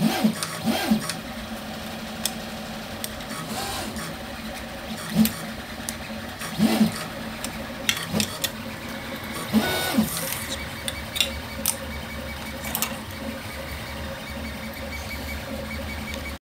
Yeah.